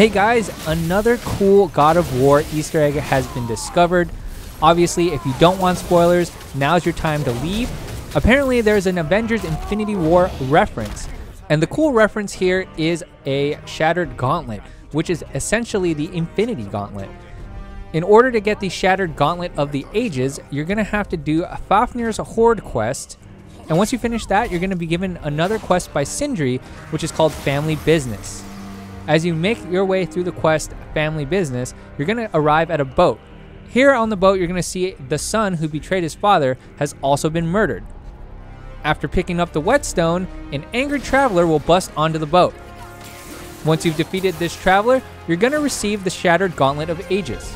Hey guys, another cool God of War Easter egg has been discovered. Obviously, if you don't want spoilers, now's your time to leave. Apparently, there's an Avengers Infinity War reference. And the cool reference here is a Shattered Gauntlet, which is essentially the Infinity Gauntlet. In order to get the Shattered Gauntlet of the Ages, you're going to have to do Fafnir's Hoard quest. And once you finish that, you're going to be given another quest by Sindri, which is called Family Business. As you make your way through the quest Family Business, you're going to arrive at a boat. Here on the boat, you're going to see the son who betrayed his father has also been murdered. After picking up the whetstone, an angry traveler will bust onto the boat. Once you've defeated this traveler, you're going to receive the Shattered Gauntlet of Ages.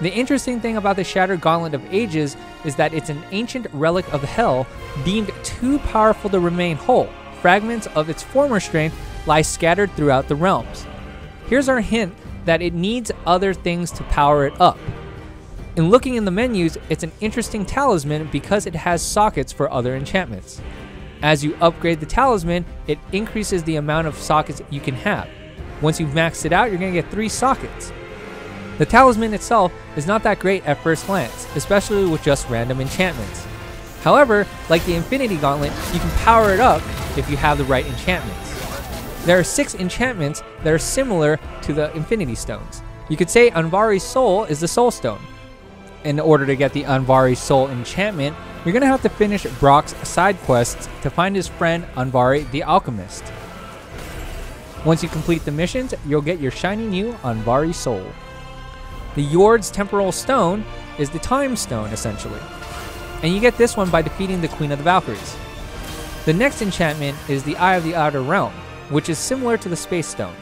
The interesting thing about the Shattered Gauntlet of Ages is that it's an ancient relic of hell deemed too powerful to remain whole. Fragments of its former strength lie scattered throughout the realms. Here's our hint that it needs other things to power it up. In looking in the menus, it's an interesting talisman because it has sockets for other enchantments. As you upgrade the talisman, it increases the amount of sockets you can have. Once you've maxed it out, you're going to get three sockets. The talisman itself is not that great at first glance, especially with just random enchantments. However, like the Infinity Gauntlet, you can power it up if you have the right enchantments. There are six enchantments that are similar to the Infinity Stones. You could say Andvari's Soul is the Soul Stone. In order to get the Andvari Soul enchantment, you're going to have to finish Brok's side quests to find his friend Andvari the Alchemist. Once you complete the missions, you'll get your shiny new Andvari Soul. The Yord's Temporal Stone is the Time Stone, essentially. And you get this one by defeating the Queen of the Valkyries. The next enchantment is the Eye of the Outer Realm, which is similar to the Space Stone.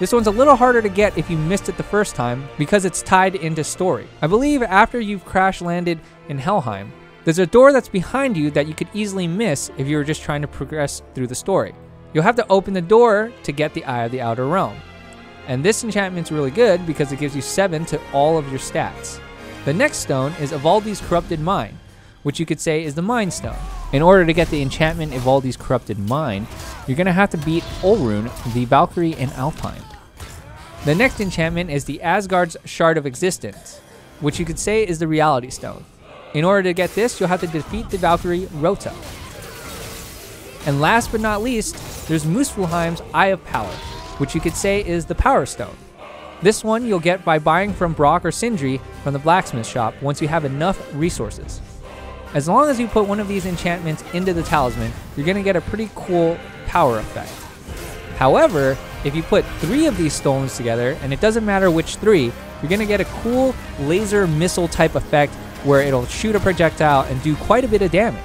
This one's a little harder to get if you missed it the first time because it's tied into story. I believe after you've crash landed in Helheim, there's a door that's behind you that you could easily miss if you were just trying to progress through the story. You'll have to open the door to get the Eye of the Outer Realm. And this enchantment's really good because it gives you 7 to all of your stats. The next stone is Ivaldi's Corrupted Mind, which you could say is the Mind Stone. In order to get the enchantment Ivaldi's Corrupted Mind, you're going to have to beat Olrun, the Valkyrie in Alfheim. The next enchantment is the Asgard's Shard of Existence, which you could say is the Reality Stone. In order to get this, you'll have to defeat the Valkyrie Rota. And last but not least, there's Muspelheim's Eye of Power, which you could say is the Power Stone. This one you'll get by buying from Brok or Sindri from the blacksmith shop once you have enough resources. As long as you put one of these enchantments into the talisman, you're going to get a pretty cool power effect. However, if you put three of these stones together, and it doesn't matter which three, you're to get a cool laser missile type effect where it'll shoot a projectile and do quite a bit of damage.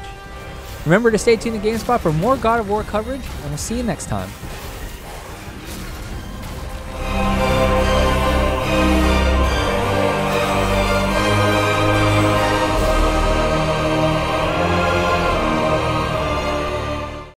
Remember to stay tuned to GameSpot for more God of War coverage, and we'll see you next time.